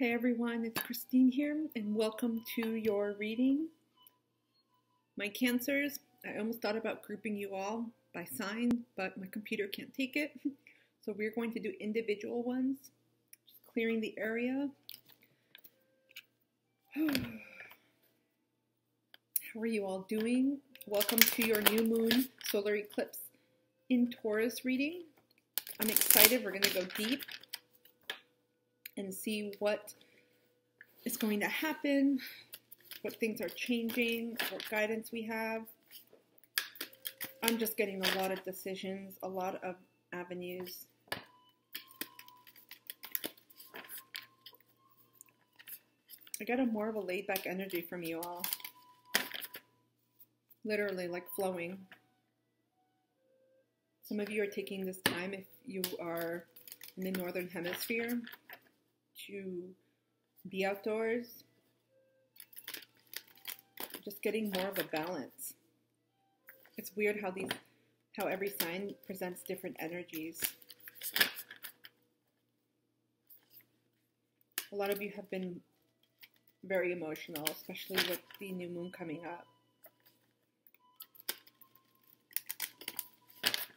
Hey everyone, it's Christine here, and welcome to your reading. My cancers, I almost thought about grouping you all by sign, but my computer can't take it. So we're going to do individual ones, just clearing the area. How are you all doing? Welcome to your new moon solar eclipse in Taurus reading. I'm excited. We're going to go deep and see what is going to happen, what things are changing, what guidance we have. I'm just getting a lot of decisions, a lot of avenues. I get a more of a laid back energy from you all. Literally, like flowing. Some of you are taking this time if you are in the northern hemisphere to be outdoors. Just getting more of a balance. It's weird how these how every sign presents different energies. A lot of you have been very emotional, especially with the new moon coming up.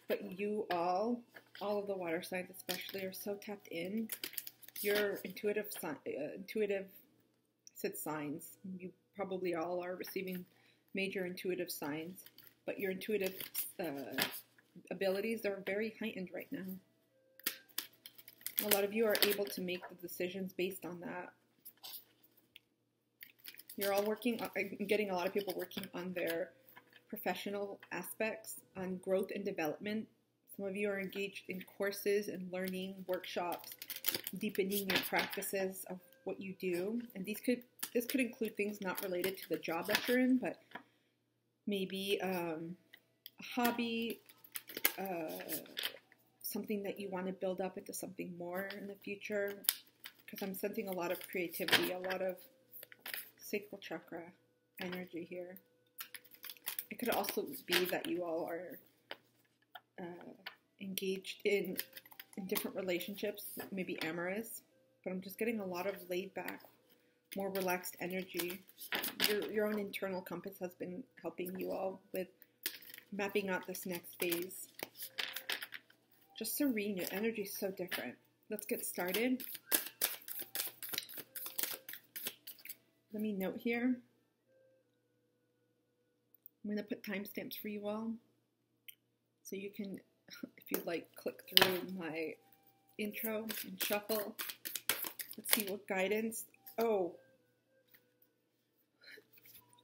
But you all, all of the water signs especially, are so tapped in. Your intuitive, uh, intuitive, said signs. You probably all are receiving major intuitive signs, but your intuitive uh, abilities are very heightened right now. A lot of you are able to make the decisions based on that. You're all working, I'm getting a lot of people working on their professional aspects, on growth and development. Some of you are engaged in courses and learning, workshops, deepening your practices of what you do. And these could this could include things not related to the job that you're in, but maybe um, a hobby, uh, something that you want to build up into something more in the future. Because I'm sensing a lot of creativity, a lot of sacral chakra energy here. It could also be that you all are uh, engaged in, in different relationships, maybe amorous, but I'm just getting a lot of laid back, more relaxed energy. Your, your own internal compass has been helping you all with mapping out this next phase. Just serene, your energy is so different. Let's get started. let me note here. I'm going to put timestamps for you all. So you can, if you'd like, click through my intro and shuffle. Let's see what guidance. Oh,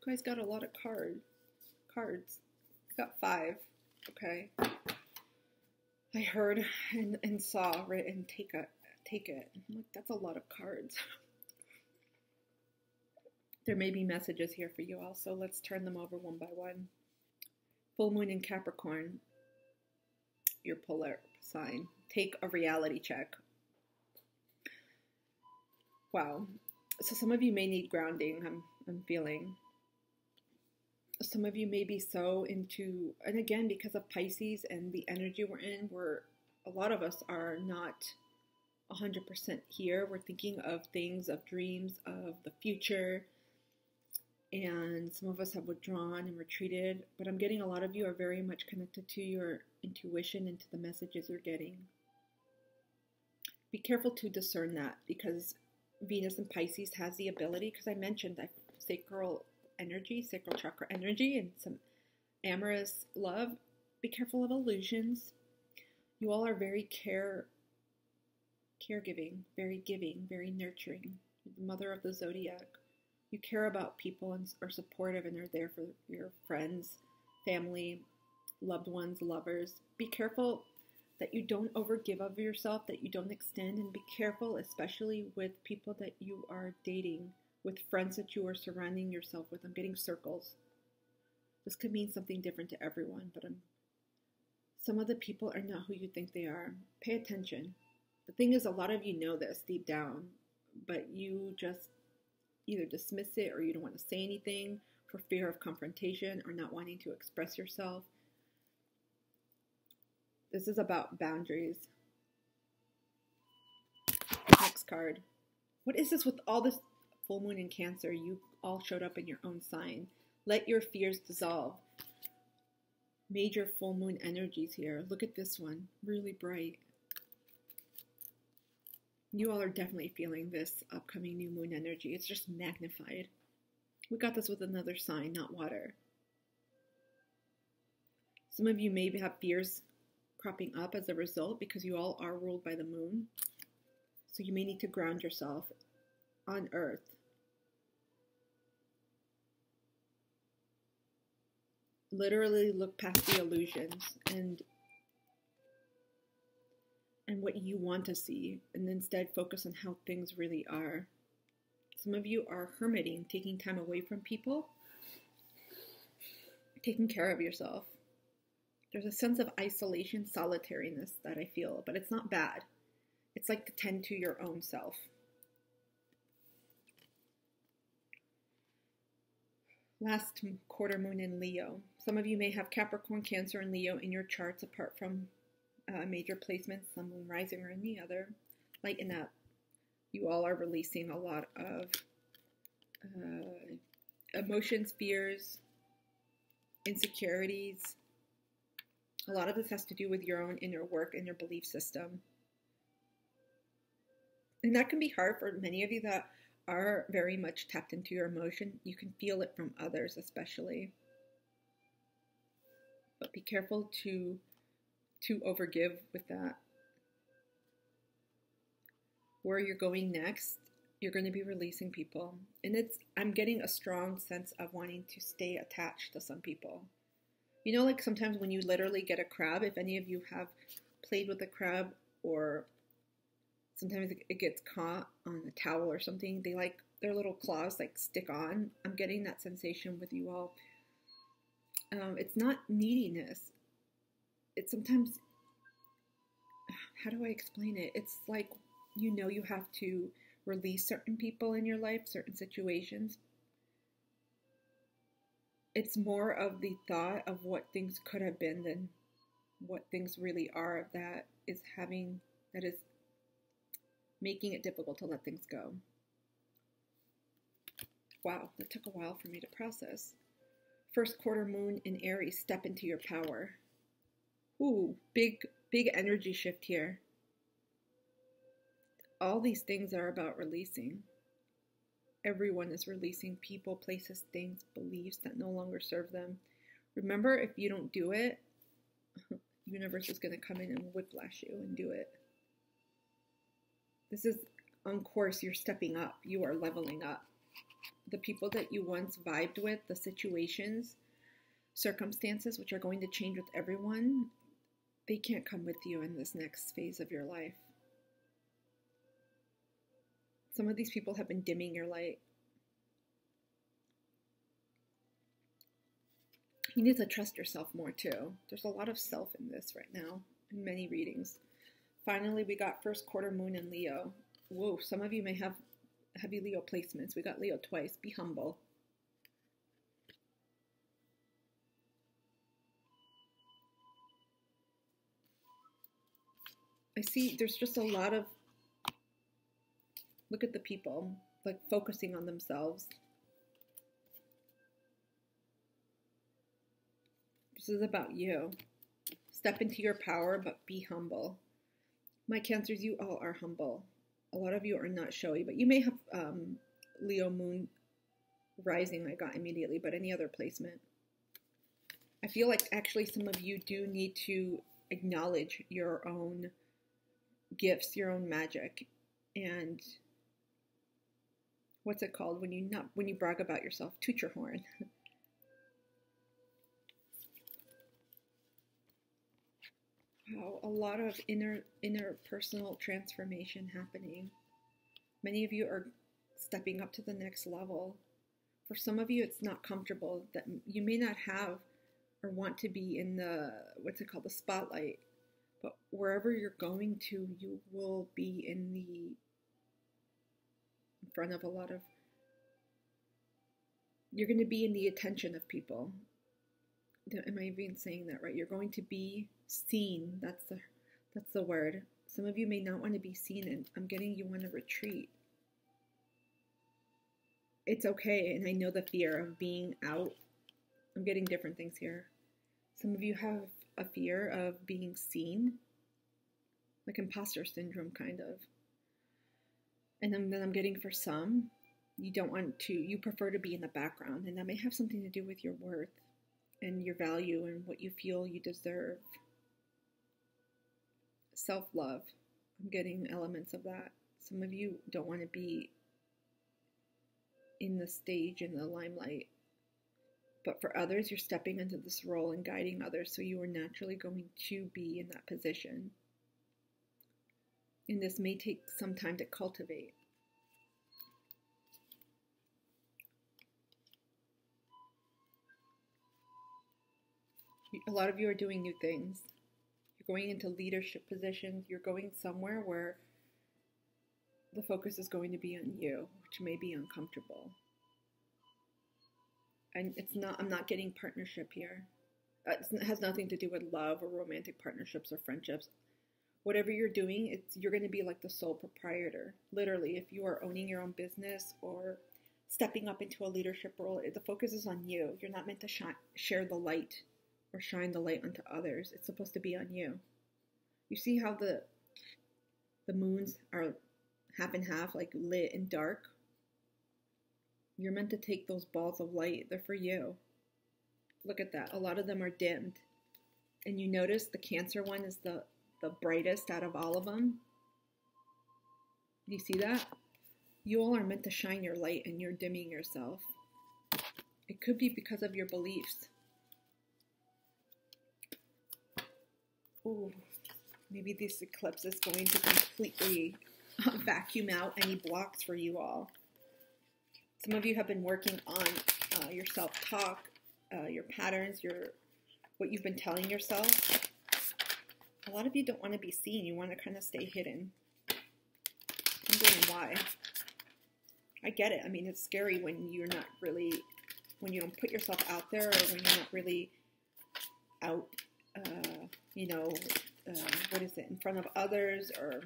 you guys got a lot of card cards. I got five. Okay. I heard and, and saw right and take a take it. I'm like, that's a lot of cards. There may be messages here for you also. Let's turn them over one by one. Full moon in Capricorn, your polar sign. Take a reality check. Wow. So some of you may need grounding, I'm, I'm feeling. Some of you may be so into, and again, because of Pisces and the energy we're in, we're, a lot of us are not 100% here. We're thinking of things, of dreams, of the future, and some of us have withdrawn and retreated, but I'm getting a lot of you are very much connected to your intuition and to the messages you're getting. Be careful to discern that because Venus and Pisces has the ability, because I mentioned that sacral energy, sacral chakra energy, and some amorous love. Be careful of illusions. You all are very care, caregiving, very giving, very nurturing. The mother of the zodiac you care about people and are supportive and they're there for your friends, family, loved ones, lovers. Be careful that you don't overgive of yourself, that you don't extend, and be careful, especially with people that you are dating, with friends that you are surrounding yourself with. I'm getting circles. This could mean something different to everyone, but I'm, some of the people are not who you think they are. Pay attention. The thing is, a lot of you know this deep down, but you just either dismiss it or you don't want to say anything for fear of confrontation or not wanting to express yourself. This is about boundaries. Next card What is this with all this full moon in Cancer? You all showed up in your own sign. Let your fears dissolve. Major full moon energies here. Look at this one, really bright. You all are definitely feeling this upcoming new moon energy. It's just magnified. We got this with another sign, not water. Some of you may have fears cropping up as a result because you all are ruled by the moon. So you may need to ground yourself on earth. Literally look past the illusions and and what you want to see and instead focus on how things really are. Some of you are hermiting, taking time away from people, taking care of yourself. There's a sense of isolation, solitariness that I feel, but it's not bad. It's like to tend to your own self. Last quarter moon in Leo. Some of you may have Capricorn, Cancer, and Leo in your charts apart from uh, major placements, some moon rising or any other. Lighten up. You all are releasing a lot of uh, emotions, fears, insecurities, a lot of this has to do with your own inner work and your belief system. And that can be hard for many of you that are very much tapped into your emotion. You can feel it from others, especially. But be careful to to overgive with that. Where you're going next, you're going to be releasing people. And it's I'm getting a strong sense of wanting to stay attached to some people. You know, like sometimes when you literally get a crab, if any of you have played with a crab or sometimes it gets caught on a towel or something, they like their little claws like stick on. I'm getting that sensation with you all. Um, it's not neediness. Sometimes, how do I explain it? It's like you know you have to release certain people in your life, certain situations, it's more of the thought of what things could have been than what things really are that is having that is making it difficult to let things go. Wow, that took a while for me to process. First quarter moon in Aries, step into your power. Ooh, big, big energy shift here. All these things are about releasing. Everyone is releasing people, places, things, beliefs that no longer serve them. Remember, if you don't do it, the universe is going to come in and whiplash you and do it. This is on course. You're stepping up. You are leveling up. The people that you once vibed with, the situations, circumstances, which are going to change with everyone, they can't come with you in this next phase of your life. Some of these people have been dimming your light. You need to trust yourself more too. There's a lot of self in this right now, in many readings. Finally, we got first quarter moon in Leo. Whoa, some of you may have heavy Leo placements. We got Leo twice. Be humble. I see there's just a lot of Look at the people, like focusing on themselves. This is about you. Step into your power, but be humble. My cancers, you all are humble. A lot of you are not showy, but you may have um, Leo Moon Rising, I got immediately, but any other placement. I feel like actually some of you do need to acknowledge your own gifts, your own magic, and what's it called when you not when you brag about yourself? Toot your horn. wow, a lot of inner inner personal transformation happening. Many of you are stepping up to the next level. For some of you, it's not comfortable that you may not have or want to be in the what's it called the spotlight but wherever you're going to you will be in the in front of a lot of you're going to be in the attention of people am i even saying that right you're going to be seen that's the that's the word some of you may not want to be seen and i'm getting you want to retreat it's okay. And I know the fear of being out. I'm getting different things here. Some of you have a fear of being seen, like imposter syndrome, kind of. And then, then I'm getting for some, you don't want to, you prefer to be in the background. And that may have something to do with your worth and your value and what you feel you deserve. Self love. I'm getting elements of that. Some of you don't want to be in the stage, in the limelight. But for others, you're stepping into this role and guiding others, so you are naturally going to be in that position. And this may take some time to cultivate. A lot of you are doing new things. You're going into leadership positions. You're going somewhere where the focus is going to be on you, which may be uncomfortable. And it's not, I'm not getting partnership here. Uh, it has nothing to do with love or romantic partnerships or friendships. Whatever you're doing, it's you're going to be like the sole proprietor. Literally, if you are owning your own business or stepping up into a leadership role, the focus is on you. You're not meant to share the light or shine the light onto others. It's supposed to be on you. You see how the the moons are half and half, like lit and dark. You're meant to take those balls of light. They're for you. Look at that. A lot of them are dimmed. And you notice the cancer one is the, the brightest out of all of them. Do you see that? You all are meant to shine your light and you're dimming yourself. It could be because of your beliefs. Ooh, maybe this eclipse is going to completely vacuum out any blocks for you all. Some of you have been working on uh, your self-talk, uh, your patterns, your what you've been telling yourself. A lot of you don't want to be seen. You want to kind of stay hidden. I'm wondering why. I get it. I mean, it's scary when you're not really, when you don't put yourself out there or when you're not really out, uh, you know, uh, what is it, in front of others or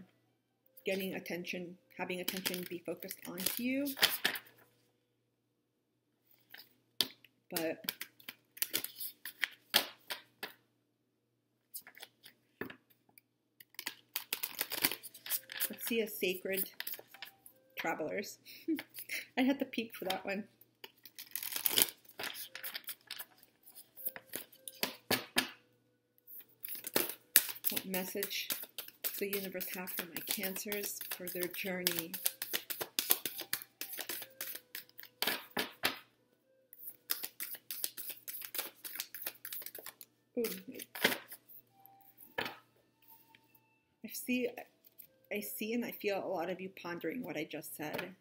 getting attention, having attention be focused onto you. But let's see a sacred travelers. I had to peek for that one. What message does the universe have for my cancers for their journey. I see I see and I feel a lot of you pondering what I just said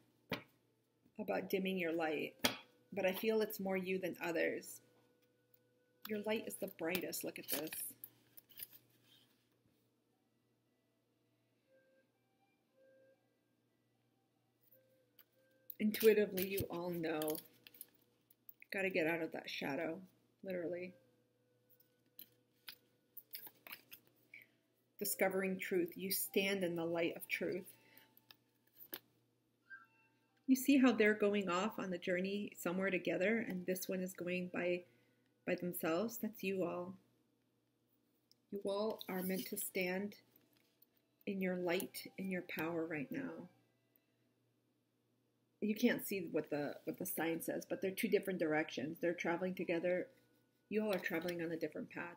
about dimming your light, but I feel it's more you than others. Your light is the brightest. Look at this. intuitively you all know. Got to get out of that shadow, literally. Discovering truth. You stand in the light of truth. You see how they're going off on the journey somewhere together, and this one is going by by themselves. That's you all. You all are meant to stand in your light, in your power right now you can't see what the what the sign says, but they're two different directions. They're traveling together. You all are traveling on a different path.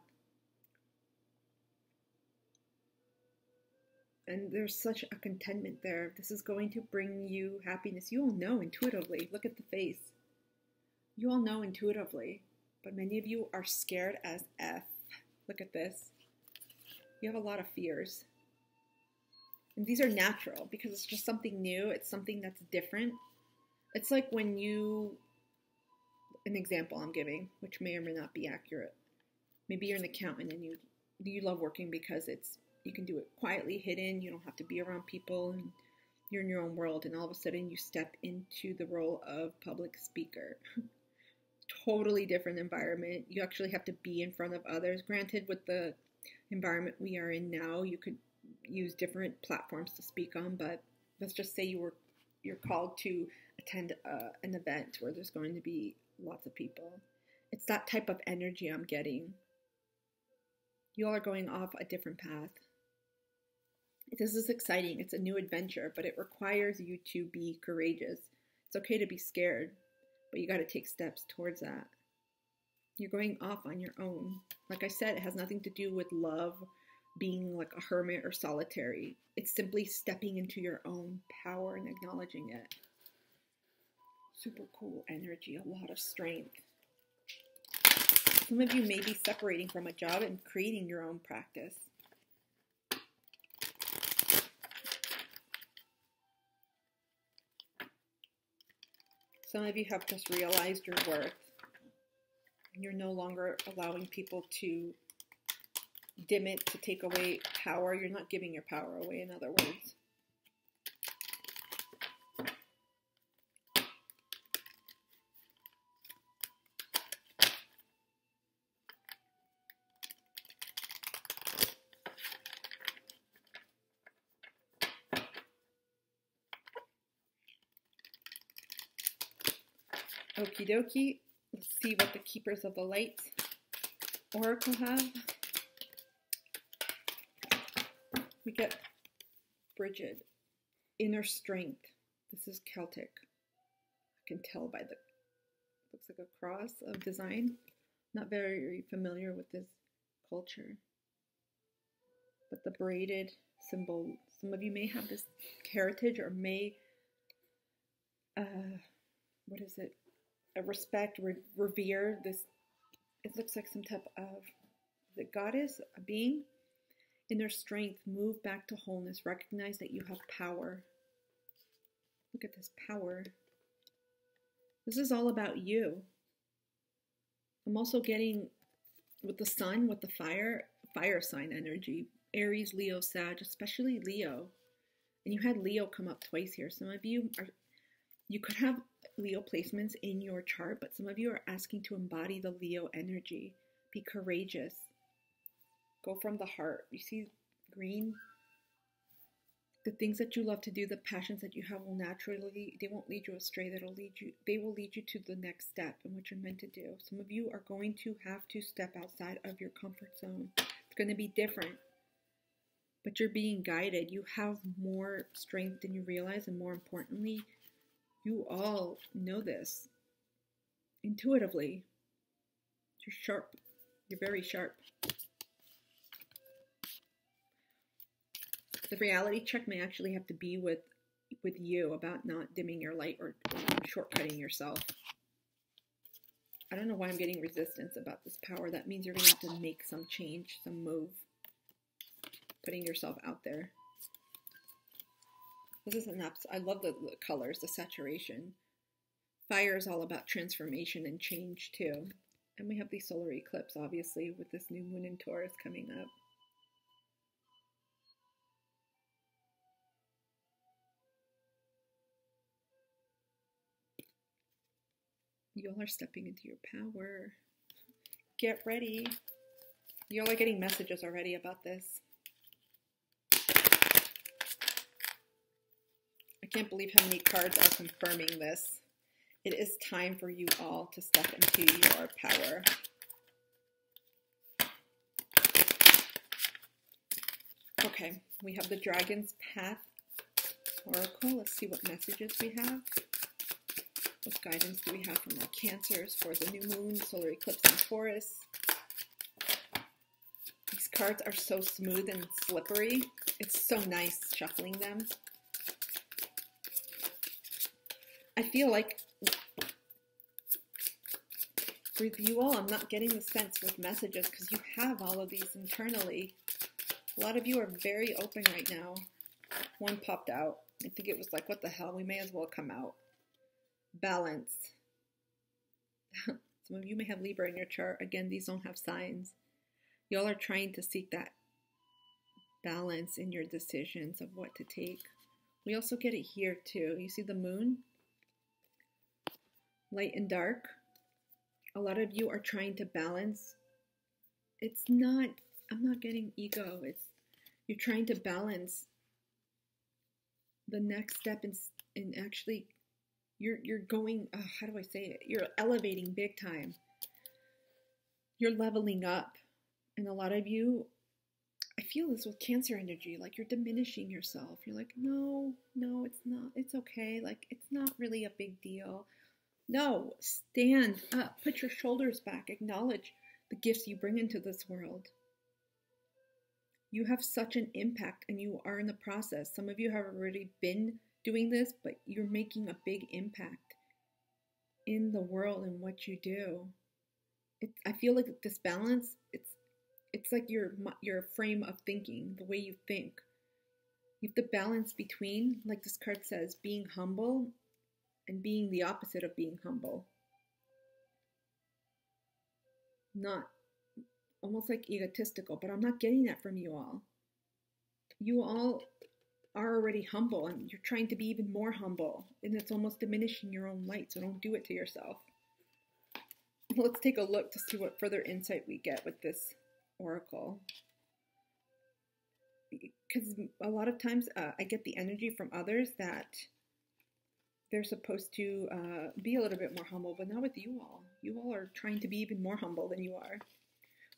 And there's such a contentment there. This is going to bring you happiness. You all know intuitively. Look at the face. You all know intuitively, but many of you are scared as F. Look at this. You have a lot of fears. And these are natural because it's just something new. It's something that's different. It's like when you, an example I'm giving, which may or may not be accurate. Maybe you're an accountant and you you love working because it's you can do it quietly, hidden. You don't have to be around people, and you're in your own world. And all of a sudden, you step into the role of public speaker. totally different environment. You actually have to be in front of others. Granted, with the environment we are in now, you could use different platforms to speak on, but let's just say you were you're called to attend uh, an event where there's going to be lots of people. It's that type of energy I'm getting. You all are going off a different path. This is exciting. It's a new adventure, but it requires you to be courageous. It's okay to be scared, but you got to take steps towards that. You're going off on your own. Like I said, it has nothing to do with love, being like a hermit or solitary. It's simply stepping into your own power and acknowledging it. Super cool energy, a lot of strength. Some of you may be separating from a job and creating your own practice. Some of you have just realized your worth. You're no longer allowing people to dim it, to take away power. You're not giving your power away, in other words. Okie dokie. Let's see what the Keepers of the Light Oracle have. We get Bridget, Inner Strength. This is Celtic. I can tell by the, looks like a cross of design. Not very familiar with this culture. But the braided symbol, some of you may have this heritage or may, uh, what is it? Respect, re- revere this. It looks like some type of the goddess, a being. In their strength, move back to wholeness. Recognize that you have power. Look at this power. This is all about you. I'm also getting with the sun, with the fire, fire sign energy, Aries, Leo, Sag, especially Leo. And you had Leo come up twice here. Some of you are, you could have Leo placements in your chart, but some of you are asking to embody the Leo energy. Be courageous. Go from the heart. You see green? The things that you love to do, the passions that you have will naturally they won't lead you astray. That'll lead you they will lead you to the next step and what you're meant to do. Some of you are going to have to step outside of your comfort zone. It's going to be different. But you're being guided. You have more strength than you realize and more importantly, you all know this intuitively. You're sharp. You're very sharp. The reality check may actually have to be with with you about not dimming your light or, or shortcutting yourself. I don't know why I'm getting resistance about this power. That means you're going to have to make some change, some move, putting yourself out there. This is an abs- I love the, the colors, the saturation. Fire is all about transformation and change too. And we have the solar eclipse, obviously, with this new moon in Taurus coming up. Y'all are stepping into your power. Get ready. Y'all are getting messages already about this. Can't believe how many cards are confirming this. It is time for you all to step into your power. Okay, we have the Dragon's Path Oracle. Let's see what messages we have. What guidance do we have from our Cancers for the new moon, solar eclipse, and Taurus? These cards are so smooth and slippery. It's so nice shuffling them. I feel like with you all, I'm not getting the sense with messages because you have all of these internally. A lot of you are very open right now. One popped out. I think it was like, what the hell? We may as well come out. Balance. Some of you may have Libra in your chart. Again, these don't have signs. Y'all are trying to seek that balance in your decisions of what to take. We also get it here too. You see the moon? Light and dark. A lot of you are trying to balance. It's not, I'm not getting ego. It's, you're trying to balance the next step in and actually you're you're going uh, how do I say it? You're elevating big time. You're leveling up. And a lot of you I feel this with cancer energy, like you're diminishing yourself. You're like, "No, no, it's not. It's okay. Like it's not really a big deal." No, stand up, put your shoulders back, acknowledge the gifts you bring into this world. You have such an impact and you are in the process. Some of you have already been doing this, but you're making a big impact in the world and what you do. It, I feel like this balance, it's it's like your your frame of thinking, the way you think. You have to balance between, like this card says, being humble and being the opposite of being humble. Not almost like egotistical, but I'm not getting that from you all. You all are already humble and you're trying to be even more humble, and it's almost diminishing your own light, so don't do it to yourself. Let's take a look to see what further insight we get with this oracle. Because a lot of times uh, I get the energy from others that they're supposed to uh, be a little bit more humble, but not with you all. You all are trying to be even more humble than you are.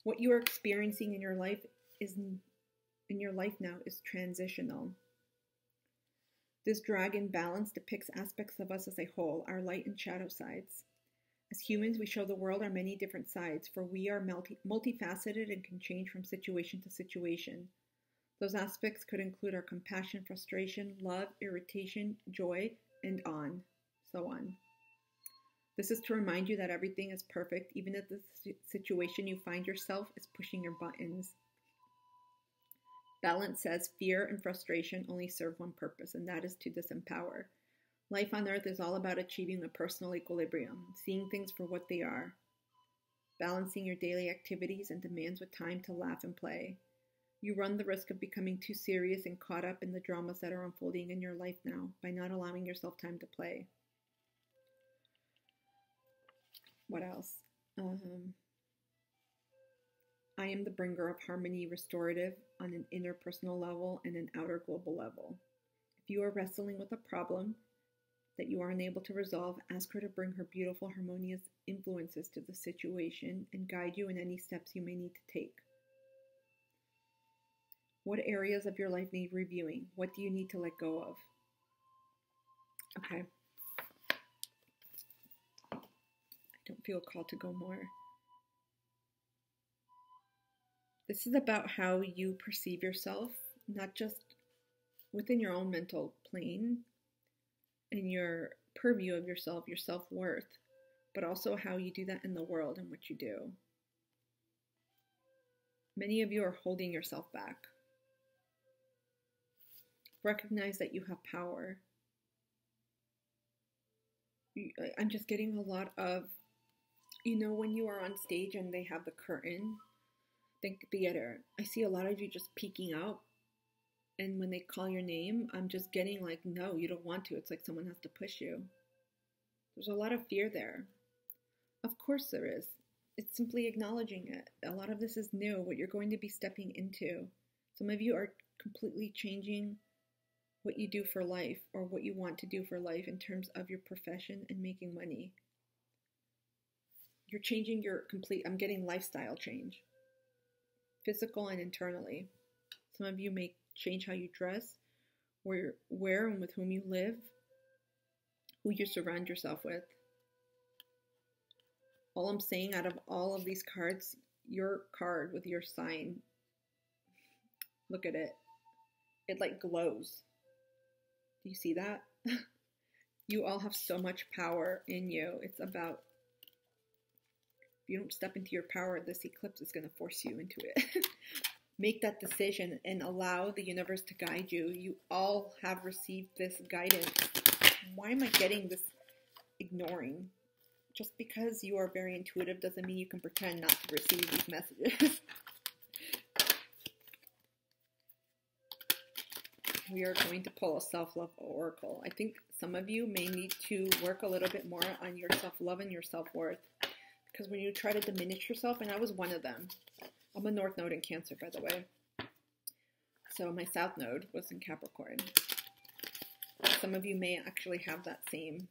What you are experiencing in your life is in your life now is transitional. This dragon balance depicts aspects of us as a whole, our light and shadow sides. As humans, we show the world our many different sides, for we are multi- multifaceted and can change from situation to situation. Those aspects could include our compassion, frustration, love, irritation, joy, and on, so on. This is to remind you that everything is perfect, even if the situation you find yourself is pushing your buttons. Balance says fear and frustration only serve one purpose, and that is to disempower. Life on earth is all about achieving a personal equilibrium, seeing things for what they are, balancing your daily activities and demands with time to laugh and play. You run the risk of becoming too serious and caught up in the dramas that are unfolding in your life now by not allowing yourself time to play. What else? Um, I am the bringer of harmony restorative on an interpersonal level and an outer global level. If you are wrestling with a problem that you are unable to resolve, ask her to bring her beautiful, harmonious influences to the situation and guide you in any steps you may need to take. What areas of your life need reviewing? What do you need to let go of? Okay. I don't feel called to go more. This is about how you perceive yourself, not just within your own mental plane and your purview of yourself, your self worth, but also how you do that in the world and what you do. Many of you are holding yourself back recognize that you have power. I'm just getting a lot of, you know, when you are on stage and they have the curtain, think theater. I see a lot of you just peeking out. And when they call your name, I'm just getting like, no, you don't want to. It's like someone has to push you. There's a lot of fear there. Of course, there is. It's simply acknowledging it. A lot of this is new, what you're going to be stepping into. Some of you are completely changing what you do for life or what you want to do for life in terms of your profession and making money. You're changing your complete, I'm getting lifestyle change, physical and internally. Some of you may change how you dress, where, where and with whom you live, who you surround yourself with. All I'm saying out of all of these cards, your card with your sign, look at it. It like glows. You see that? you all have so much power in you. It's about if you don't step into your power, this eclipse is going to force you into it. Make that decision and allow the universe to guide you. You all have received this guidance. Why am I getting this ignoring? Just because you are very intuitive doesn't mean you can pretend not to receive these messages. we are going to pull a self love oracle. I think some of you may need to work a little bit more on your self love and your self worth. Because when you try to diminish yourself, and I was one of them, I'm a North Node in Cancer, by the way. So my South Node was in Capricorn. some of you may actually have that same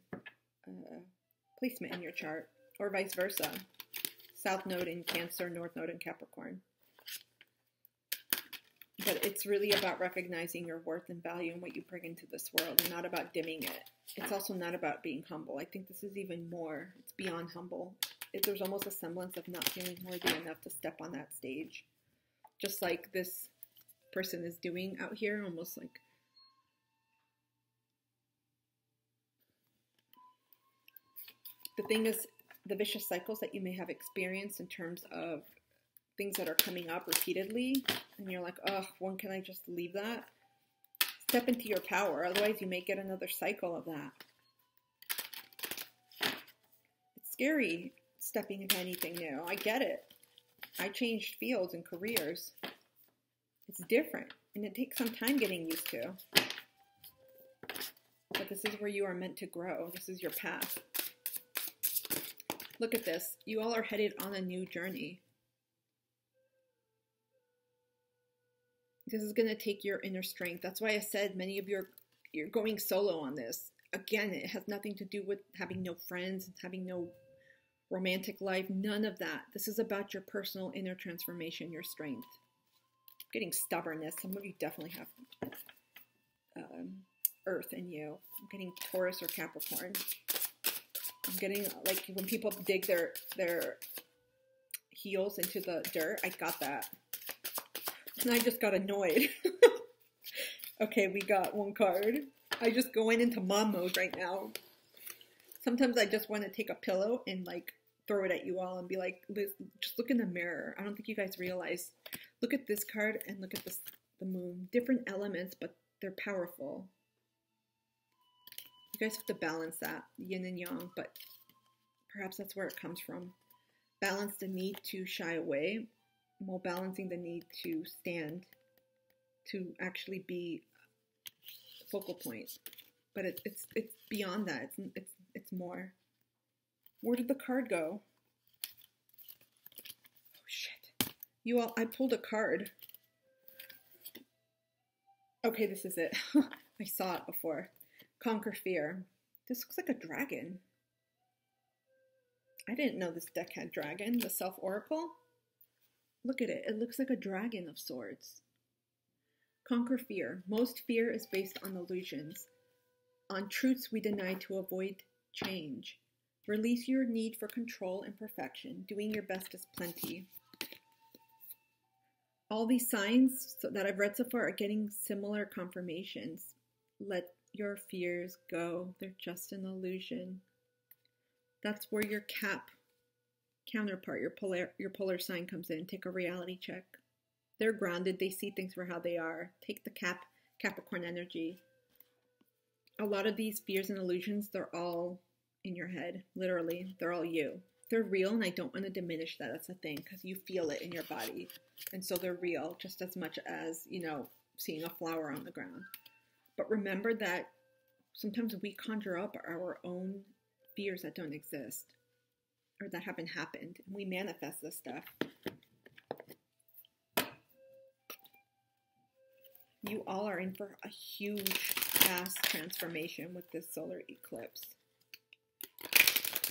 uh, placement in your chart, or vice versa. South node in Cancer, North node in Capricorn. But it's really about recognizing your worth and value and what you bring into this world, and not about dimming it. It's also not about being humble. I think this is even more, it's beyond humble. It, there's almost a semblance of not feeling worthy enough to step on that stage. Just like this person is doing out here, almost like the thing is the vicious cycles that you may have experienced in terms of things that are coming up repeatedly and you're like oh when can i just leave that? Step into your power otherwise you may get another cycle of that. It's scary stepping into anything new. I get it. I changed fields and careers. It's different and it takes some time getting used to. But this is where you are meant to grow. This is your path. Look at this. You all are headed on a new journey. This is going to take your inner strength. That's why I said many of you are you're going solo on this. Again, it has nothing to do with having no friends, having no romantic life, none of that. This is about your personal inner transformation, your strength. Getting stubbornness. Some of you definitely have um, Earth in you. I'm getting Taurus or Capricorn. I'm getting like when people dig their their heels into the dirt. I got that, and I just got annoyed. okay, we got one card. I just going into mom mode right now. Sometimes I just want to take a pillow and like throw it at you all and be like, just look in the mirror. I don't think you guys realize. Look at this card and look at this the moon. Different elements, but they're powerful. You guys have to balance that, yin and yang, but perhaps that's where it comes from. Balance the need to shy away while balancing the need to stand, to actually be focal point. But it, it's it's beyond that. It's it's it's more. Where did the card go? Oh shit! You all, I pulled a card. Okay, this is it. I saw it before. Conquer fear. This looks like a dragon. I didn't know this deck had dragon, the self oracle. Look at it. It looks like a dragon of swords. Conquer fear. Most fear is based on illusions, on truths we deny to avoid change. Release your need for control and perfection. Doing your best is plenty. All these signs that I've read so far are getting similar confirmations. Let your fears go. They're just an illusion. That's where your cap counterpart, your polar your polar sign comes in. Take a reality check. They're grounded. They see things for how they are. Take the cap Capricorn energy. A lot of these fears and illusions, they're all in your head. Literally, they're all you. They're real, and I don't want to diminish that. That's a thing because you feel it in your body, and so they're real just as much as you know seeing a flower on the ground. But remember that sometimes we conjure up our own fears that don't exist or that haven't happened, and we manifest this stuff. You all are in for a huge ass transformation with this solar eclipse.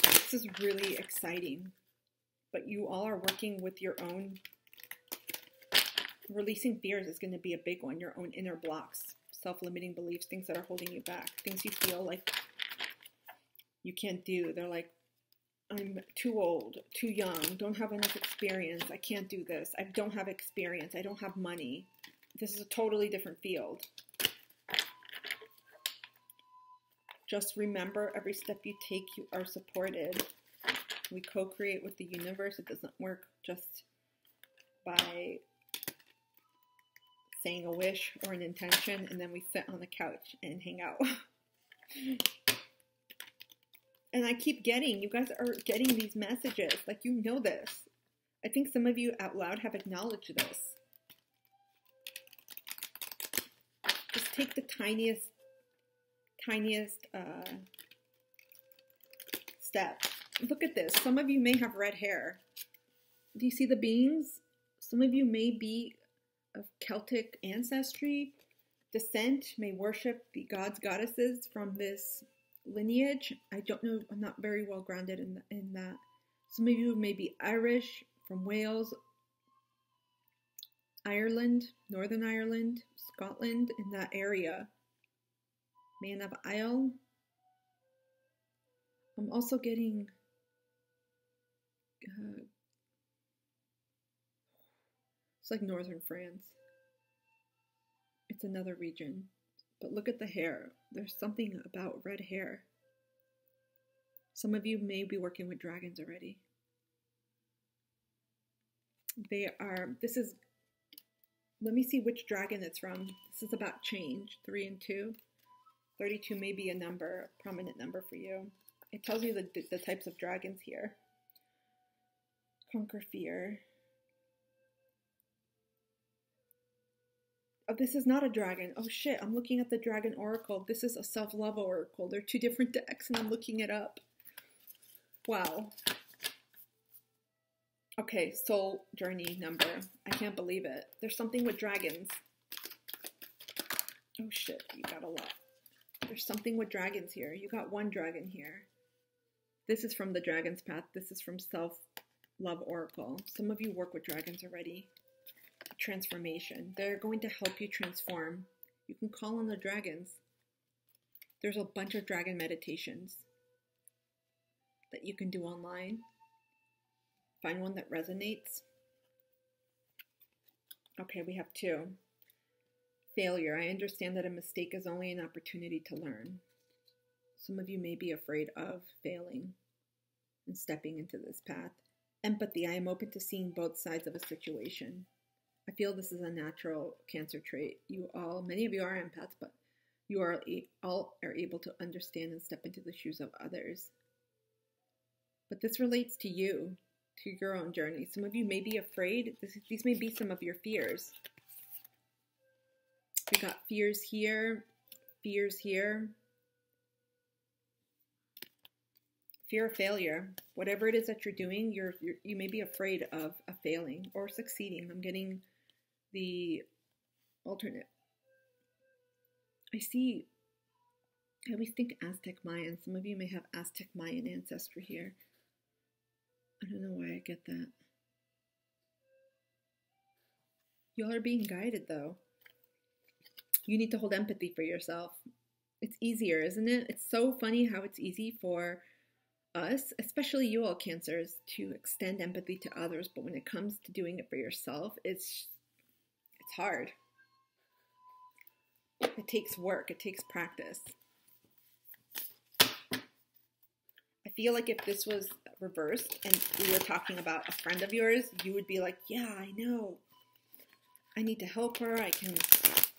This is really exciting, but you all are working with your own. Releasing fears is going to be a big one, your own inner blocks self limiting beliefs, things that are holding you back, things you feel like you can't do. They're like, I'm too old, too young, don't have enough experience, I can't do this, I don't have experience, I don't have money. This is a totally different field. Just remember every step you take, you are supported. We co create with the universe. It doesn't work just by saying a wish or an intention, and then we sit on the couch and hang out. and I keep getting, you guys are getting these messages. Like, you know this. I think some of you out loud have acknowledged this. Just take the tiniest, tiniest uh, step. Look at this. Some of you may have red hair. Do you see the beings? Some of you may be of Celtic ancestry. descent may worship the gods, goddesses from this lineage. I don't know, I'm not very well grounded in, in that. Some of you may be Irish, from Wales, Ireland, Northern Ireland, Scotland, in that area. Man of Isle. I'm also getting uh, it's like northern France. It's another region. But look at the hair. There's something about red hair. Some of you may be working with dragons already. They are, this is, let me see which dragon it's from. This is about change, three and two. 32 may be a number, a prominent number for you. It tells you the, the types of dragons here. Conquer fear. Oh, this is not a dragon. Oh shit, I'm looking at the dragon oracle. This is a self-love oracle. They're two different decks and I'm looking it up. Wow. Okay, soul journey number. I can't believe it. There's something with dragons. Oh shit, you got a lot. There's something with dragons here. You got one dragon here. This is from the Dragon's Path. This is from Self Love Oracle. Some of you work with dragons already. Transformation. They're going to help you transform. You can call on the dragons. There's a bunch of dragon meditations that you can do online. Find one that resonates. Okay, we have two. Failure. I understand that a mistake is only an opportunity to learn. Some of you may be afraid of failing and stepping into this path. Empathy. I am open to seeing both sides of a situation. I feel this is a natural cancer trait. You all, many of you are empaths, but you are all are able to understand and step into the shoes of others. But this relates to you, to your own journey. Some of you may be afraid. This, these may be some of your fears. We got fears here, fears here, fear of failure. Whatever it is that you're doing, you're, you're you may be afraid of, of failing or succeeding. I'm getting the alternate. I see. I always think Aztec Mayan. Some of you may have Aztec Mayan ancestry here. I don't know why I get that. Y'all are being guided though. You need to hold empathy for yourself. It's easier, isn't it? It's so funny how it's easy for us, especially you all cancers, to extend empathy to others, but when it comes to doing it for yourself, it's it's hard. It takes work, it takes practice. I feel like if this was reversed and we were talking about a friend of yours, you would be like, "Yeah, I know. I need to help her. I can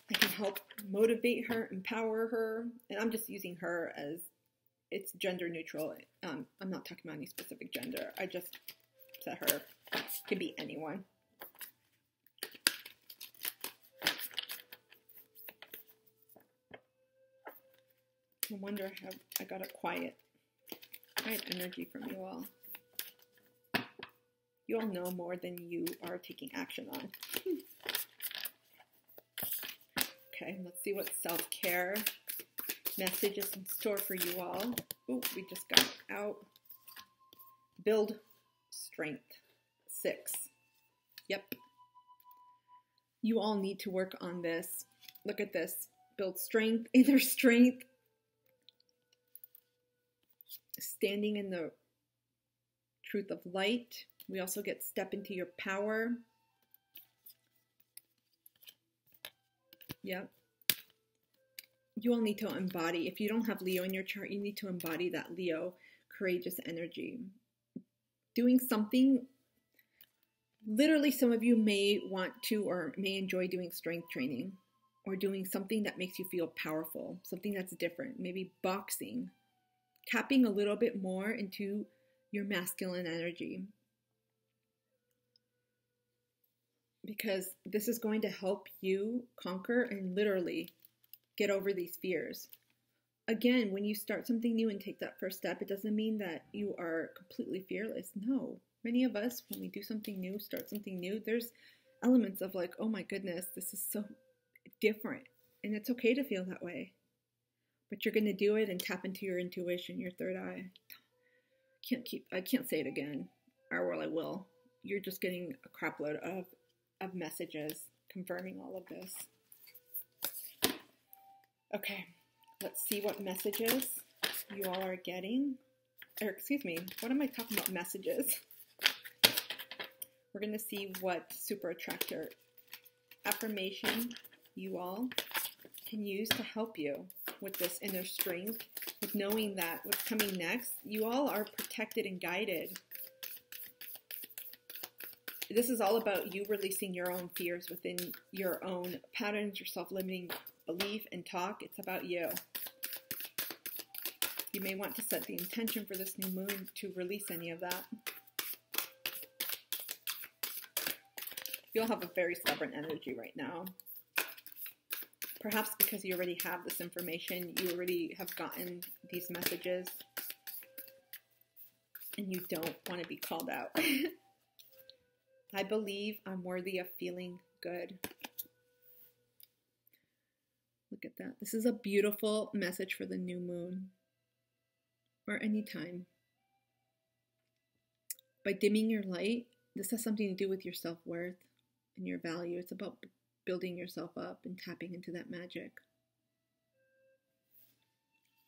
I can help motivate her, empower her." And I'm just using her as it's gender neutral. Um, I'm not talking about any specific gender. I just said her. Could be anyone. I wonder how I got a quiet, quiet energy from you all. You all know more than you are taking action on. okay, let's see what self care messages in store for you all. Oh, we just got out. Build strength. Six. Yep. You all need to work on this. Look at this. Build strength, inner strength. Standing in the truth of light. We also get step into your power. Yep you all need to embody, if you don't have Leo in your chart, you need to embody that Leo courageous energy. Doing something, literally, some of you may want to or may enjoy doing strength training or doing something that makes you feel powerful, something that's different, maybe boxing, tapping a little bit more into your masculine energy. Because this is going to help you conquer and literally get over these fears. Again, when you start something new and take that first step, it doesn't mean that you are completely fearless. No. Many of us, when we do something new, start something new, there's elements of like, oh my goodness, this is so different. And it's okay to feel that way. But you're going to do it and tap into your intuition, your third eye. Can't keep I can't say it again. Or well I will. You're just getting a crapload of of messages confirming all of this. Okay, let's see what messages you all are getting. Or excuse me, what am I talking about? Messages. We're going to see what super attractor affirmation you all can use to help you with this inner strength, with knowing that what's coming next, you all are protected and guided. This is all about you releasing your own fears within your own patterns, your self limiting belief and talk. It's about you. You may want to set the intention for this new moon to release any of that. You'll have a very stubborn energy right now. Perhaps because you already have this information, you already have gotten these messages, and you don't want to be called out. I believe I'm worthy of feeling good. Look at that. This is a beautiful message for the new moon or any time. By dimming your light, this has something to do with your self worth and your value. It's about building yourself up and tapping into that magic.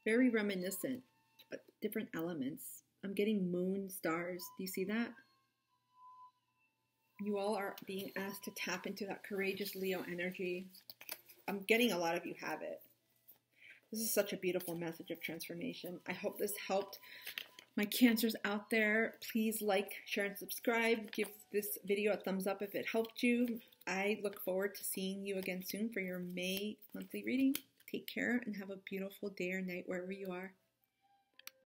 Very reminiscent, but different elements. I'm getting moon stars. Do you see that? You all are being asked to tap into that courageous Leo energy. I'm getting a lot of you have it. This is such a beautiful message of transformation. I hope this helped my cancers out there. Please like, share, and subscribe. Give this video a thumbs up if it helped you. I look forward to seeing you again soon for your May monthly reading. Take care and have a beautiful day or night wherever you are.